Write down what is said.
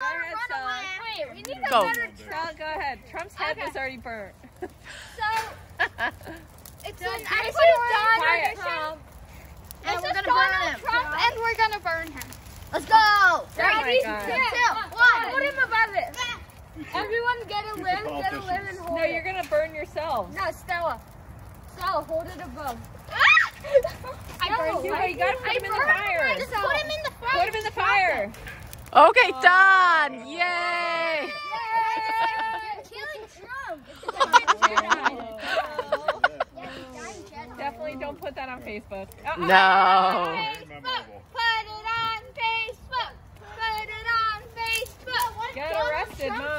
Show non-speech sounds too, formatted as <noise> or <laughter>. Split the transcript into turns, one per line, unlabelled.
Go ahead,
Wait, we need a
Go.
better
Stella, go ahead. Trump's head
Okay.
was already burnt.
So <laughs> it's an
Quiet.
actually Trump.
And
This
oh,
we're
gonna burn
Donald
him.
Trump, and we're gonna burn him.
Let's go.
Oh
Ready?
God.
Two, one. Put him above it. Everyone get a limb, get a limb, and hold
No, you're gonna burn yourself.
No, Stella. Stella, hold it above. <laughs> I
burned you, but you gotta put him in the fire.
Just put him in the fire.
Put him in the fire.
Okay, oh. done! Yay!
Yay.
Definitely don't put that on Facebook. Uh.
No.
Put it on Facebook. Put it on Facebook. Get arrested, mom.